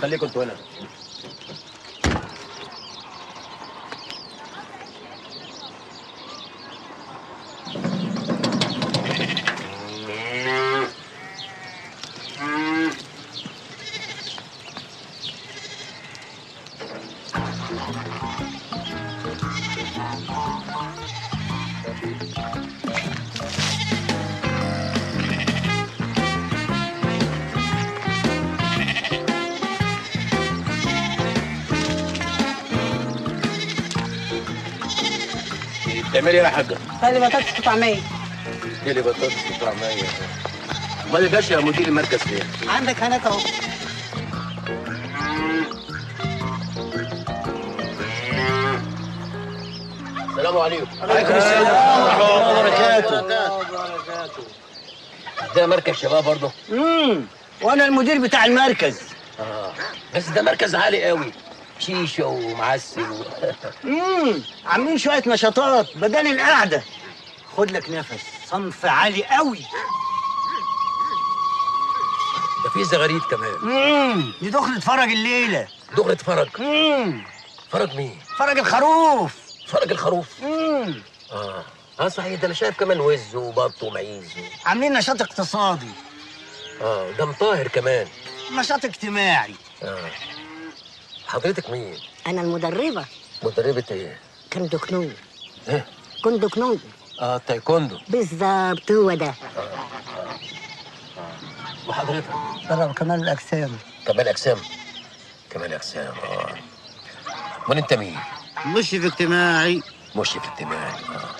Dale con tu. بتعملي إيه يا حاجة؟ خلي بطاطس وطعمية دي لي بطاطس وطعميه امال الباشا يا مدير المركز فين؟ عندك هناك اهو. السلام عليكم. عليكم السلام. ورحمة الله وبركاته. ده مركز شباب برضه. امم وأنا المدير بتاع المركز. آه. بس ده مركز عالي قوي. شيشة ومعسل و... امم عاملين شوية نشاطات بدل القعدة. خد لك نفس صنف عالي قوي. ده في زغاريد كمان. امم دي دخلة فرج الليلة. دغرة فرج؟ امم فرج مين؟ فرج الخروف. فرج الخروف. امم آه. آه صحيح ده أنا شايف كمان وز وبط ومعيز و... عاملين نشاط اقتصادي. آه ده مطاهر كمان. نشاط اجتماعي. آه. حضرتك مين؟ أنا المدربة. مدربة إيه؟ كندكنون إيه؟ كندكنون آه تايكوندو. بالظبط هو ده. وحضرتك؟ درب كمال الأجسام. كمال أجسام. كمال أجسام آه. أمال أنت مين؟ مشرف اجتماعي. مشرف اجتماعي آه.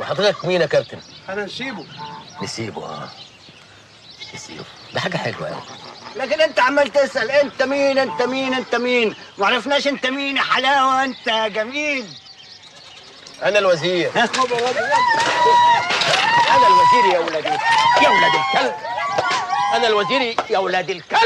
وحضرتك مين يا كابتن؟ أنا نسيبه. نسيبه آه. نسيبه. ده حاجة حلوة قوي لكن انت عمال تسأل انت مين انت مين انت مين؟ ما عرفناش انت مين يا حلاوة انت يا جميل. أنا الوزير؟ أنا الوزير يا ولاد يا ولاد الكلب. أنا الوزير يا ولاد الكلب.